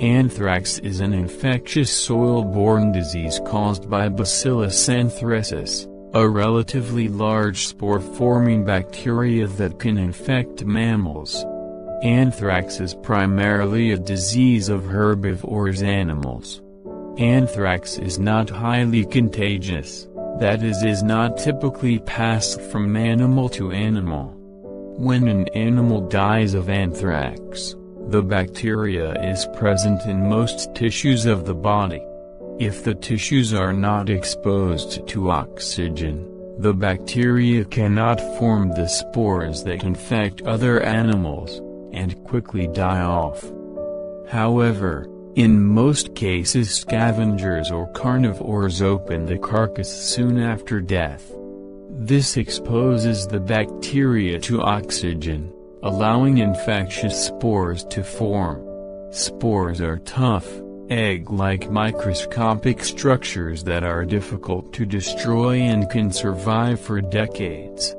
Anthrax is an infectious soil-borne disease caused by Bacillus anthracis, a relatively large spore-forming bacteria that can infect mammals. Anthrax is primarily a disease of herbivores animals. Anthrax is not highly contagious, that is is not typically passed from animal to animal. When an animal dies of anthrax, the bacteria is present in most tissues of the body. If the tissues are not exposed to oxygen, the bacteria cannot form the spores that infect other animals, and quickly die off. However, in most cases scavengers or carnivores open the carcass soon after death. This exposes the bacteria to oxygen, allowing infectious spores to form. Spores are tough, egg-like microscopic structures that are difficult to destroy and can survive for decades.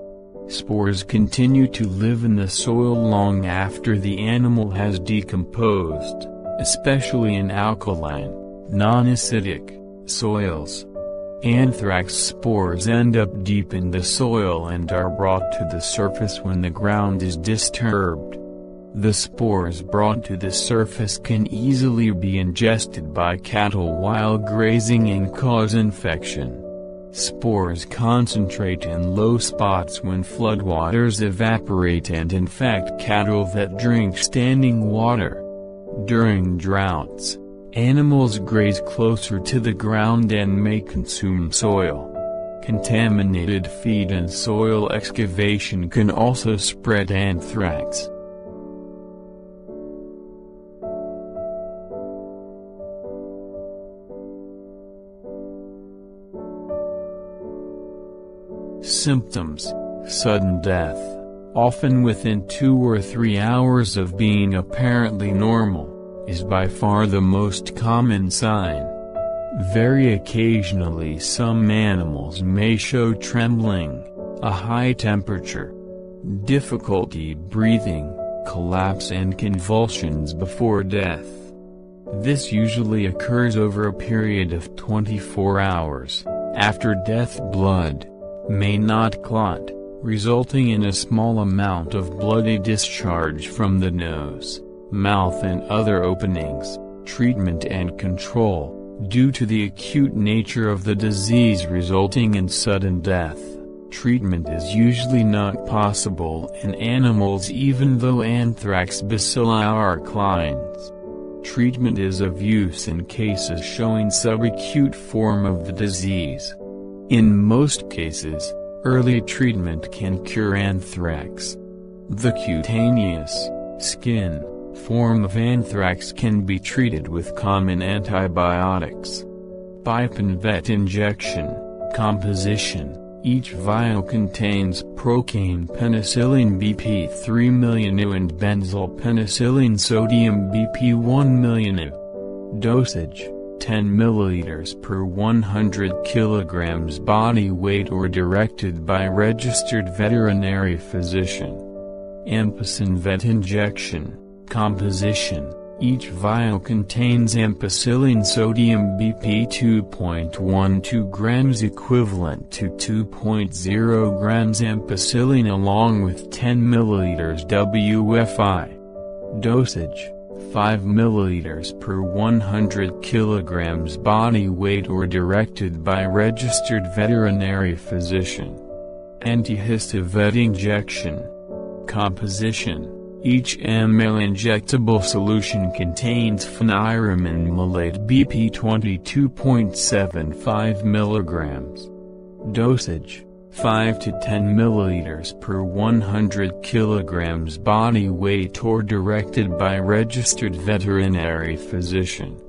Spores continue to live in the soil long after the animal has decomposed especially in alkaline, non-acidic, soils. Anthrax spores end up deep in the soil and are brought to the surface when the ground is disturbed. The spores brought to the surface can easily be ingested by cattle while grazing and cause infection. Spores concentrate in low spots when floodwaters evaporate and infect cattle that drink standing water. During droughts, animals graze closer to the ground and may consume soil. Contaminated feed and soil excavation can also spread anthrax. Symptoms Sudden death often within two or three hours of being apparently normal, is by far the most common sign. Very occasionally some animals may show trembling, a high temperature, difficulty breathing, collapse and convulsions before death. This usually occurs over a period of 24 hours. After death blood may not clot, resulting in a small amount of bloody discharge from the nose, mouth and other openings, treatment and control, due to the acute nature of the disease resulting in sudden death. Treatment is usually not possible in animals even though anthrax bacilli are clines. Treatment is of use in cases showing subacute form of the disease. In most cases, Early treatment can cure anthrax. The cutaneous, skin, form of anthrax can be treated with common antibiotics. Bipinvet injection, composition, each vial contains procaine penicillin BP 3 million U and benzyl penicillin sodium BP 1 million U. Dosage 10 milliliters per 100 kilograms body weight or directed by registered veterinary physician. Ampicillin vet injection, composition, each vial contains ampicillin sodium BP 2.12 grams equivalent to 2.0 grams ampicillin along with 10 milliliters WFI. Dosage 5 ml per 100 kilograms body weight or directed by registered veterinary physician. Antihistovet injection. Composition. Each ml injectable solution contains pheniramine maleate BP 22.75 mg. Dosage 5 to 10 milliliters per 100 kilograms body weight or directed by registered veterinary physician.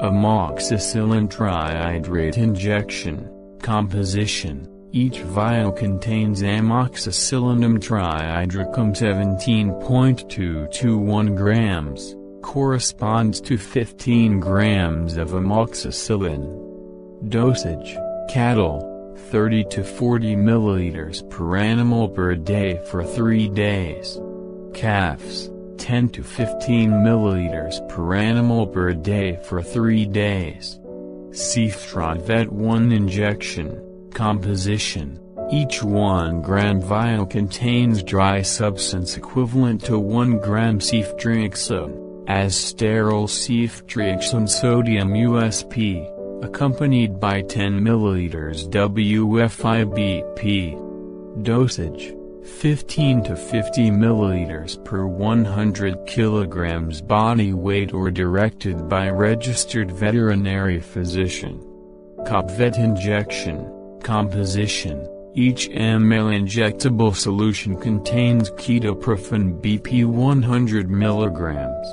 Amoxicillin trihydrate injection, composition, each vial contains amoxicillinum trihydricum 17.221 grams, corresponds to 15 grams of amoxicillin. Dosage, cattle, 30 to 40 milliliters per animal per day for 3 days. Calves, 10 to 15 milliliters per animal per day for 3 days. Ceftriaxone 1 injection, composition, each 1 gram vial contains dry substance equivalent to 1 gram ceftriaxone, as sterile ceftriaxone sodium USP, accompanied by 10 milliliters WFIBP. Dosage 15 to 50 milliliters per 100 kilograms body weight or directed by registered veterinary physician. Copvet injection, composition, each ml injectable solution contains ketoprofen BP 100 milligrams.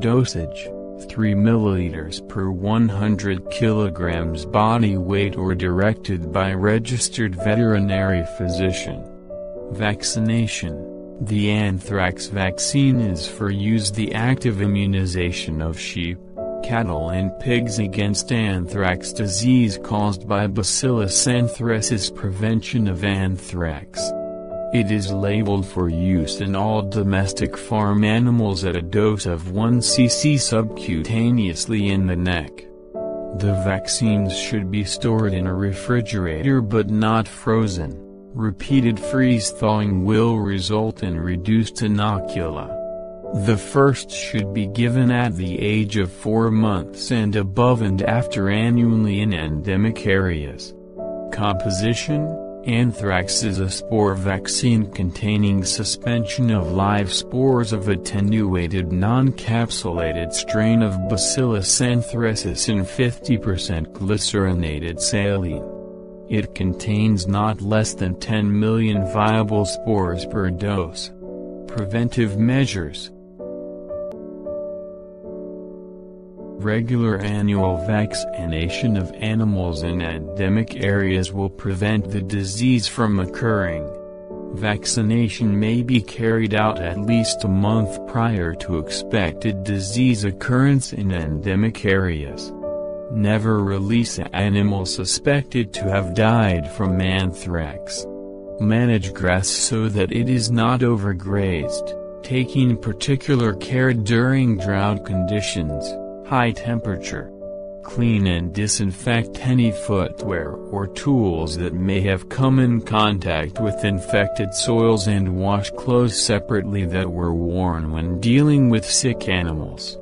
Dosage 3 milliliters per 100 kilograms body weight or directed by registered veterinary physician. Vaccination The anthrax vaccine is for use the active immunization of sheep, cattle and pigs against anthrax disease caused by Bacillus anthracis prevention of anthrax. It is labeled for use in all domestic farm animals at a dose of 1 cc subcutaneously in the neck. The vaccines should be stored in a refrigerator but not frozen. Repeated freeze-thawing will result in reduced inocula. The first should be given at the age of 4 months and above and after annually in endemic areas. Composition Anthrax is a spore vaccine containing suspension of live spores of attenuated non-capsulated strain of Bacillus anthracis in 50% glycerinated saline. It contains not less than 10 million viable spores per dose. Preventive measures Regular annual vaccination of animals in endemic areas will prevent the disease from occurring. Vaccination may be carried out at least a month prior to expected disease occurrence in endemic areas. Never release animals suspected to have died from anthrax. Manage grass so that it is not overgrazed, taking particular care during drought conditions high temperature. Clean and disinfect any footwear or tools that may have come in contact with infected soils and wash clothes separately that were worn when dealing with sick animals.